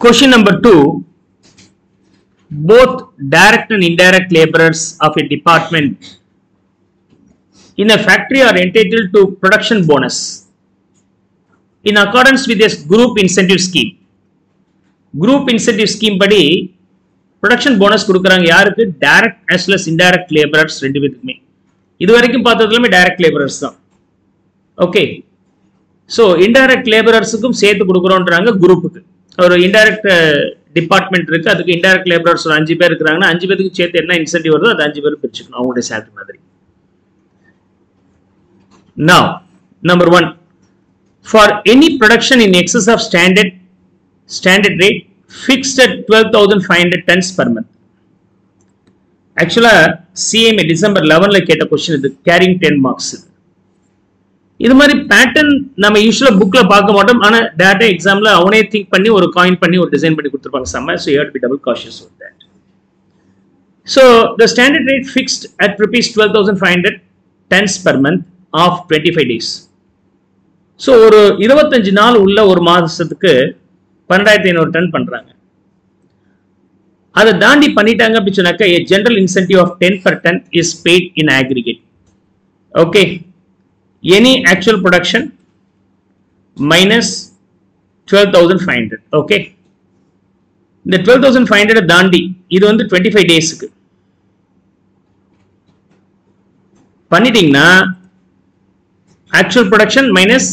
Question number two. Both direct and indirect laborers of a department in a factory are entitled to production bonus in accordance with this group incentive scheme. Group incentive scheme படி production bonus கொடுக்குறாங்க யாருக்கு direct as well as indirect laborers ரெண்டு பேத்துக்குமே இது வரைக்கும் பார்த்ததுலமே direct labourers தான் okay so indirect லேபரர்ஸுக்கும் சேர்த்து கொடுக்குறோன்றாங்க குரூப்புக்கு ஒரு இன்டைரக்ட் டிபார்ட்மெண்ட் இருக்கு. அதுக்கு இன்டைரக்ட் லேபரர்ஸ் ஒரு அஞ்சு பேர் இருக்கிறாங்கன்னா அஞ்சு பேருக்கு சேர்த்து என்ன இன்சென்டிவ் வருதோ அது அஞ்சு பேரும் பிரிச்சுக்கணும் அவங்களுடைய சேலரி மாதிரி. Now, number one, for any production in excess of standard standard rate fixed at 12,500 tons per month. ஆக்சுவலா சிஎம்ஏ டிசம்பர் லெவன்ல கேட்ட கொஸ்டின் இது கேரிங் டென் மார்க்ஸ் இது. இது மாதிரி பேட்டர்ன் நம்ம யூஸ்வலா புக்ல பார்க்க மாட்டோம். ஆனா டேட்டா எக்ஸாம்ல அவனே திங்க் பண்ணி ஒரு காயின் பண்ணி ஒரு டிசைன் பண்ணி கொடுத்துருப்பாங்க. செம்ம. So you be double cautious with that so the standard rate fixed at rupees twelve thousand five hundred tons per month of twenty five days so ஒரு இருபத்தஞ்சு நாள் உள்ள ஒரு மாதத்துக்கு பன்னெண்டாயிரத்தி ஐநூறு டன் பண்ணுறாங்க அதை தாண்டி பண்ணிட்டாங்க அப்படின்னு சொன்னாக்கா a general incentive of 10 per ton is paid in aggregate okay any actual production minus 12500 okay இந்த 12500 தாண்டி இது வந்து 25 டேஸ்க்கு பண்ணிட்டீங்கன்னா actual production minus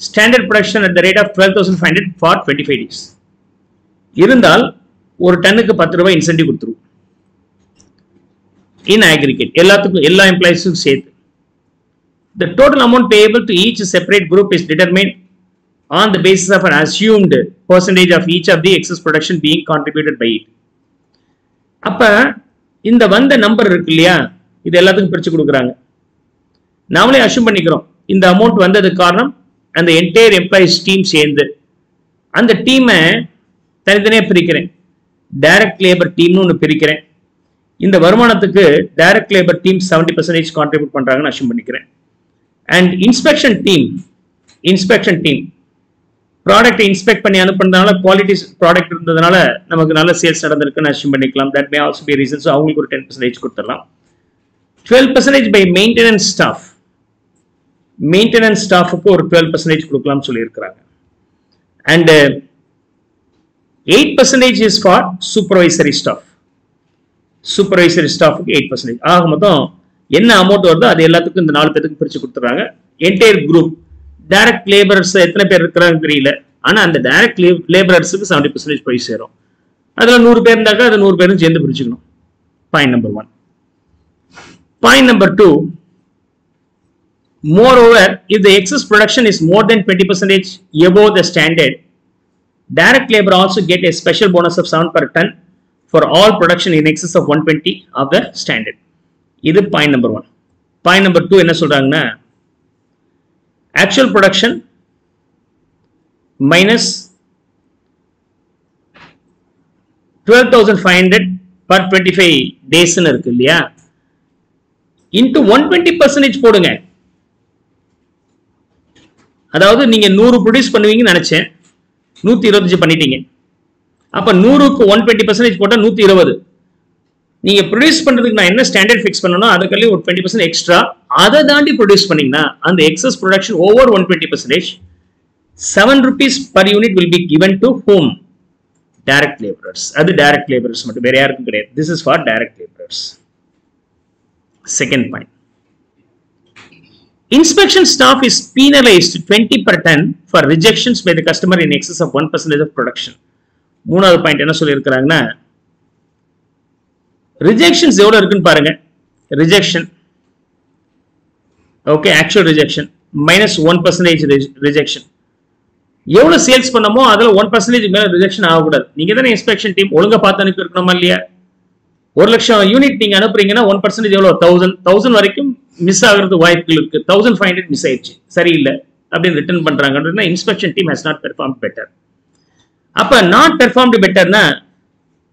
standard production at the rate of 12500 for 25 days இருந்தால் ஒரு டன்னுக்கு பத்து ரூபாய் இன்சென்டிவ் கொடுத்துருவோம் இன் aggregate எல்லாத்துக்கும் எல்லா எம்ப்ளாயிஸுக்கும் சேர்த்து the total amount payable to each separate group is determined on the basis of an assumed percentage of each of the excess production being contributed by it. அப்ப இந்த வந்த நம்பர் இருக்கு இல்லையா? இது எல்லாத்துக்கும் பிரிச்சு கொடுக்குறாங்க. நாமளே அஷ்யூம் பண்ணிக்கிறோம். இந்த அமௌண்ட் வந்ததுக்கு காரணம் அந்த என்டையர் எம்ப்ளாயிஸ் டீம் சேர்ந்து. அந்த டீமை தனித்தனியாக பிரிக்கிறேன். டைரக்ட் லேபர் டீம்னு ஒன்று பிரிக்கிறேன். இந்த வருமானத்துக்கு direct labour team seventy percentage contribute பண்ணுறாங்கன்னு அஷ்யூம் பண்ணிக்கிறேன். And inspection team inspection team product inspect பண்ணி அனுப்புனதுனால குவாலிட்டி ப்ராடக்ட் இருந்ததுனால நமக்கு நல்ல சேல்ஸ் நடந்திருக்குன்னு அஷ்யூம் பண்ணிக்கலாம். That may also be reasons அவங்களுக்கு ஒரு டென் பர்சன்டேஜ் கொடுத்துடலாம். Twelve percentage by maintenance staff maintenance ஸ்டாஃபுக்கு ஒரு டுவெல் பர்சன்டேஜ் கொடுக்கலாம்னு சொல்லியிருக்கிறாங்க. And eight percentage is for supervisory staff supervisory ஸ்டாஃபுக்கு eight percentage ஆக மொத்தம் என்ன அமௌண்ட் வருதோ அது எல்லாத்துக்கும் இந்த நாலு பேருக்கு பிரிச்சு கொடுத்துறாங்க என்டையர் குரூப் டைரக்ட் லேபரர்ஸ் எத்தனை பேர் இருக்கிறாங்கன்னு தெரியல. ஆனா அந்த டைரக்ட் லேபரர்ஸுக்கு செவன்டி பர்சன்டேஜ் போய் சேரும். அதுல நூறு பேர் இருந்தாக்கா அது நூறு பேரும் சேர்ந்து பிரிச்சுக்கணும். Point number one point number two Moreover, if the excess production is more than 20 percentage above the standard, direct labor also get a special bonus of 7 per ton for all production in excess of 120 of the standard. இது point number one point number two என்ன சொல்றாங்கன்னா actual production minus twelve thousand five hundred per twenty five டேஸ்ன்னு இருக்கு இல்லையா? Into one twenty percentage போடுங்க. அதாவது நீங்க நூறு produce பண்ணுவீங்கன்னு நினைச்சேன். நூத்தி இருபத்தஞ்சு பண்ணிட்டீங்க. அப்ப நூறுக்கு ஒன் டுவெண்ட்டி பர்சன்டேஜ் போட்டா நூத்தி இருபது. நீங்க ப்ரொடியூஸ் பண்றதுக்கு நான் என்ன ஸ்டாண்டர்ட் ஃபிக்ஸ் பண்ணணும் அதுக்கல்லி ஒரு டுவெண்ட்டி பர்சன்ட் எக்ஸ்ட்ரா அதை தாண்டி ப்ரொடியூஸ் பண்ணீங்கன்னா அந்த excess production over one twenty percentage seven rupees per unit will be given to whom direct labourers அது டைரக்ட் லேபரர்ஸ் மட்டும். வேற யாருக்கும் கிடையாது. This is for direct labourers second point Inspection staff is penalized 20 per ton for rejections by the customer in excess of 1% of production. மூணாவது point என்ன சொல்லியிருக்கிறாங்கன்னா rejections எவ்வளோ இருக்குன்னு பாருங்க. Rejection okay actual rejection minus one percentage rejection எவ்வளோ sales பண்ணமோ அதில் one percentage மேலே ரிஜெக்ஷன் ஆகக்கூடாது. நீங்கள் தானே இன்ஸ்பெக்ஷன் டீம் ஒழுங்காக பார்த்து அனுப்பி இருக்கணுமா இல்லையா? ஒரு லட்சம் யூனிட் நீங்கள் அனுப்புறீங்கன்னா ஒன் பர்சன்டேஜ் எவ்வளோ தௌசண்ட் தௌசண்ட் வரைக்கும் மிஸ் ஆகிறது வாய்ப்புகள் இருக்கு. தௌசண்ட் ஃபைவ் ஹண்ட்ரட் மிஸ் ஆயிடுச்சு. சரியில்லை. அப்படின்னு ரிட்டர்ன் பண்றாங்கன்னா inspection team has not perform better அப்போ நாட் பெர்ஃபார்ம்டு பெட்டர்னா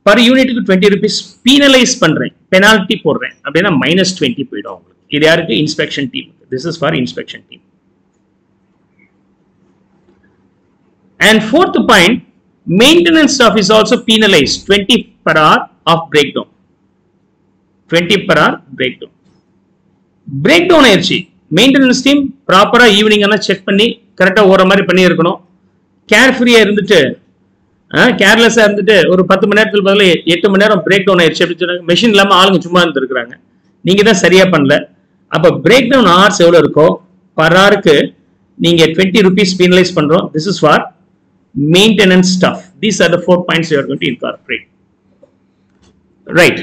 பர் யூனிட்டுக்கு டுவெண்ட்டி ருபீஸ் பீனலைஸ் பண்றேன். பெனால்ட்டி போடுறேன். அப்படின்னா மைனஸ் டுவெண்ட்டி போயிடும் உங்களுக்கு இது யாருக்கு? Inspection team this is for inspection team And fourth point, Maintenance staff is also penalized. 20 per hour of breakdown. 20 per hour breakdown. breakdown ஆயிடுச்சு. மெயின்டெனன்ஸ் டீம் ப்ராப்பராக evening எல்லாம் செக் பண்ணி கரெக்டாக ஓர மாதிரி பண்ணியிருக்கணும். கேர் ஃப்ரீயாக இருந்துட்டு கேர்லெஸ்ஸா இருந்துட்டு ஒரு பத்து மணி நேரத்துக்கு பதிலா எட்டு மணி நேரம் பிரேக் டவுன் ஆயிடுச்சு அப்படின்னு சொன்னாங்க. மிஷின் இல்லாம ஆளுங்க சும்மா இருந்திருக்கிறாங்க. நீங்க தான் சரியா பண்ணல. அப்ப பிரேக் டவுன் ஹார்ஸ் எவ்வளவு இருக்கோ பர் ஹாருக்கு நீங்க டுவெண்ட்டி ருபீஸ் பீனலைஸ் பண்றோம். This is for maintenance staff these are the four points you are கொண்டு incorporate right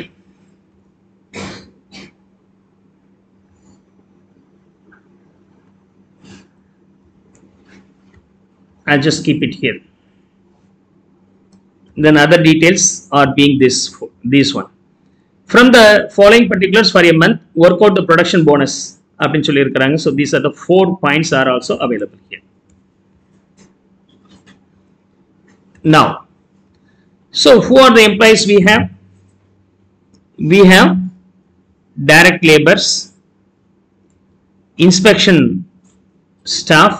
I'll just keep it here. Then other details are being this this one. From the following particulars for a month, work out the production bonus. அப்படின்னு சொல்லியிருக்கிறாங்க so these are the four points are also available here now so who are the employees we have we have direct labours inspection staff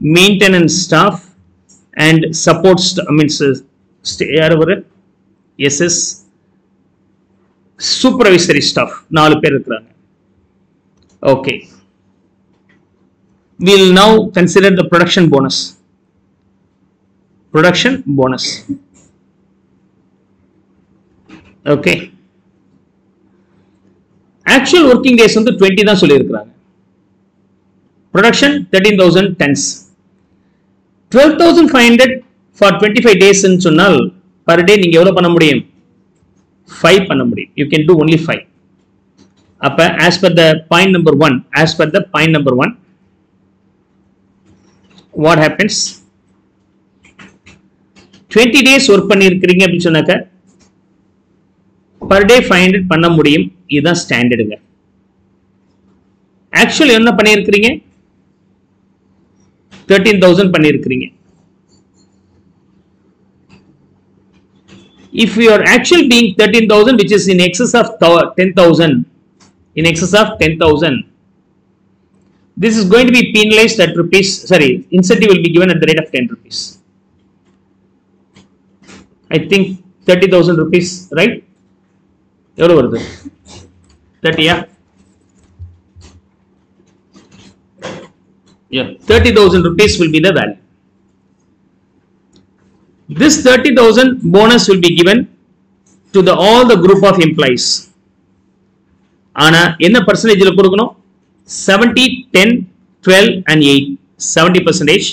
maintenance staff and support st- I mean யார் அவர்? SS supervisory staff நாலு பேர் இருக்கிறாங்க. Okay will now consider the production bonus production bonus okay actual working days வந்து twenty தான் சொல்லியிருக்கிறாங்க. Production thirteen thousand tons twelve thousand five hundred for twenty five டேஸ்ன்னு சொன்னால் per டே நீங்கள் எவ்வளோ பண்ண முடியும்? ஃபைவ் பண்ண முடியும். You can do only five அப்போ as per the point number one as per the point number one what happens twenty days work பண்ணியிருக்கிறீங்க அப்படின்னு சொன்னாக்க பர் டே ஃபைவ் ஹண்ட்ரட் பண்ண முடியும். இதுதான் ஸ்டாண்டர்டுங்க ஆக்சுவல் என்ன பண்ணியிருக்கிறீங்க தேர்ட்டீன் தௌசண்ட் பண்ணியிருக்கிறீங்க if your actual being 13000 which is in excess of 10000 in excess of 10000 this is going to be penalized at rupees sorry incentive will be given at the rate of 10 rupees i think 30000 rupees right எவ்வளவு வருது 30 யா yeah 30000 rupees will be the value this 30000 bonus will be given to the all the group of employees ஆனா என்ன பர்சன்டேஜ்ல கொடுக்கணும் 70 10 12 and 8 70 percentage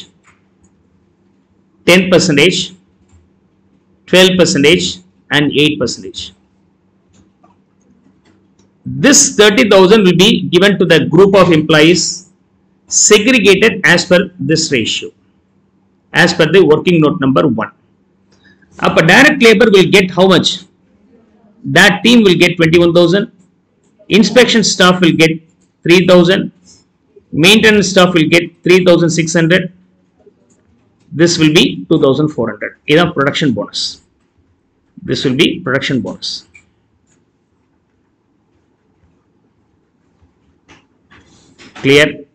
10 percentage 12 percentage and 8 percentage this 30000 will be given to the group of employees segregated as per this ratio as per the working note number 1 Upper direct labor will get how much? That team will get 21,000. Inspection staff will get 3,000. Maintenance staff will get 3,600. This will be 2,400. Is production bonus. This will be production bonus. Clear?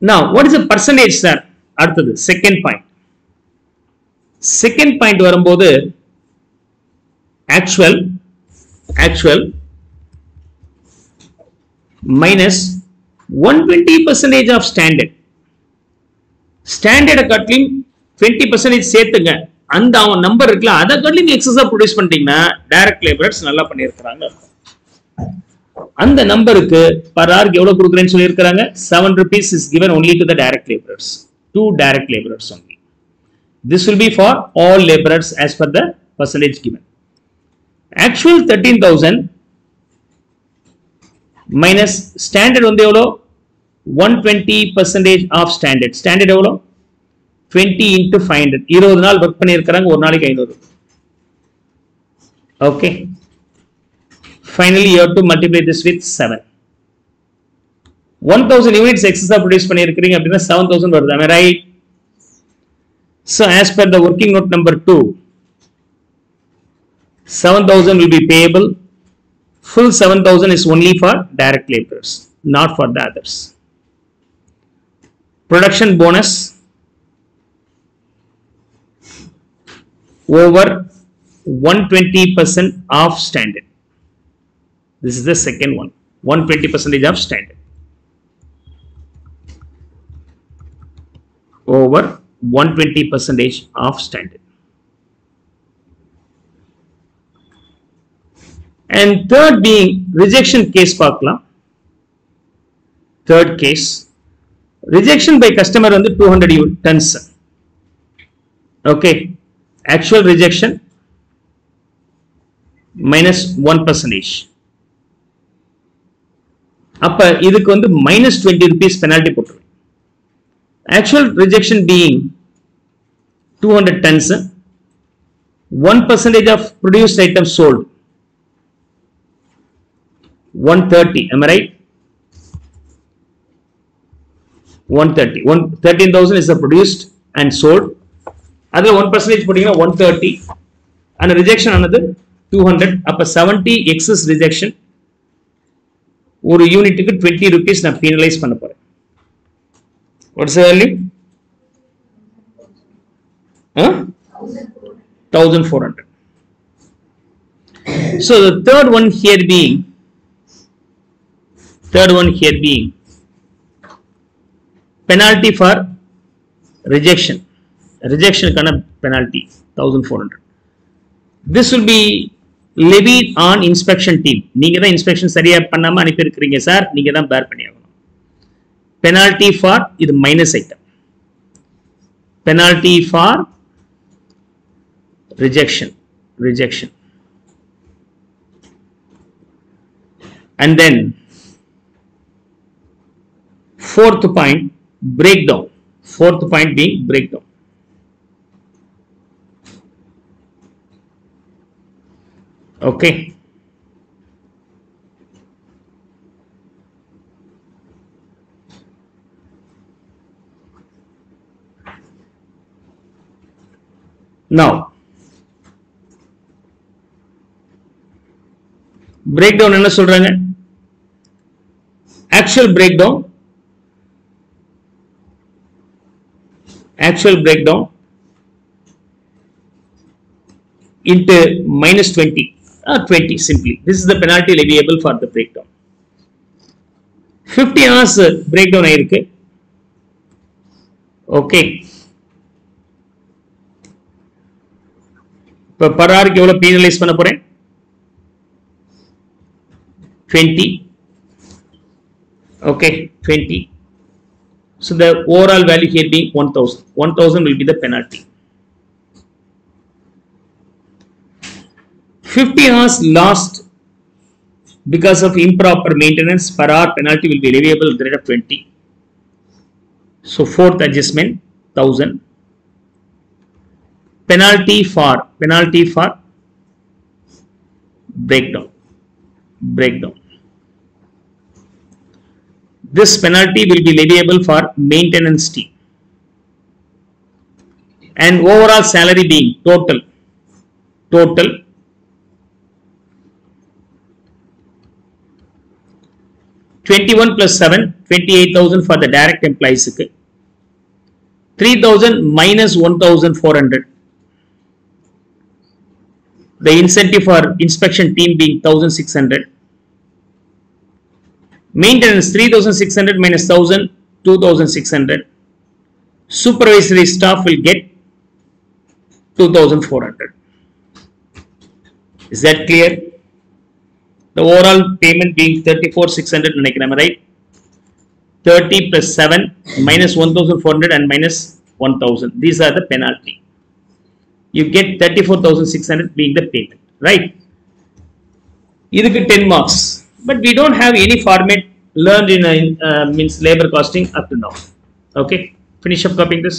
Now, what is the percentage, sir? அடுத்தது second point. Second point வரும்போது actual actual minus one twenty percentage of standard ஸ்டாண்டர்டை காட்டிலும் twenty percentage சேர்த்துங்க. அந்த அவன் number இருக்குல்ல அதை காட்டிலும் எக்ஸஸா ப்ரொடியூஸ் பண்ணிட்டீங்கன்னா டைரக்ட் லேபரர்ஸ் நல்லா பண்ணியிருக்கிறாங்க. அந்த நம்பருக்கு பர் ஹவருக்கு எவ்வளவு கொடுக்குறேன்னு சொல்லியிருக்கிறாங்க? Seven rupees is given only to the direct labourers to direct labourers only This will be for all laborers as per the percentage given. Actual 13,000 minus standard வந்து எவ்வளோ? 120 percentage of standard. Standard எவ்வளோ? 20 into 500. இருபது நாள் work பண்ணியிருக்கிறாங்க ஒரு நாளைக்கு ஐநூறு. Okay finally you to multiply this with seven one thousand units எக்ஸஸா produce பண்ணியிருக்கிறீங்க அப்படின்னா செவன் தௌசண்ட் வருது. I right So as per the working note number 2, 7000 will be payable. Full 7000 is only for direct laborers, not for the others. Production bonus over 120% of standard. This is the second one. 120 percentage of standard. Over 120 percentage of standard. And third being rejection case பார்க்கலாம் third case rejection by customer வந்து 200 tons okay actual rejection minus 1 percentage அப்ப இதுக்கு வந்து minus twenty rupees penalty போட்டுருவேன் actual rejection being 200 tons 1 percentage of produced items sold 130 am I right? 130 one 13000 is the produced and sold. அதில் 1 percentage போட்டீங்கன்னா 130 and rejection ஆனது 200 அப்ப 70 excess rejection ஒரு யூனிட்டுக்கு 20 rupees நான் penalize பண்ண போறேன். What's the value huh? 1400 so the third one here being third one here being penalty for rejection rejection kind of penalty 1400 this will be levied on inspection team நீங்க தான் inspection சரியா பண்ணாம அனுப்பி இருக்கிறீங்க sir நீங்க தான் பேர் பண்ணி penalty for இது minus item. Penalty for rejection. Rejection. And then fourth point breakdown. Fourth point being breakdown. Okay now breakdown என்ன சொல்றாங்க actual breakdown actual breakdown into minus 20 uh, 20 simply this is the penalty leviable for the breakdown 50 hours uh, breakdown ஆயிருக்கு okay இப்போ per hourக்கு எவ்வளவு penalize பண்ண போறேன் 20 okay 20 so the overall value here being 1000 1000 will be the penalty 50 hours lost because of improper maintenance per hour penalty will be leviable at the rate of 20 so fourth adjustment 1000 penalty for penalty for breakdown. Breakdown. This penalty will be leviable for maintenance team and overall salary being total total 21 plus 7 28000 for the direct employees க்கு 3000 minus 1400 the incentive for inspection team being 1600 maintenance 3600 minus 1000 2600 supervisory staff will get 2400 is that clear the overall payment being 34600 நினைக்கிறேன் right 30 plus 7 minus 1400 and minus 1000 these are the penalty you get 34600 being the payment right இதுக்கு 10 marks but we don't have any format learned in, a, uh, means labor costing up to now okay finish up copying this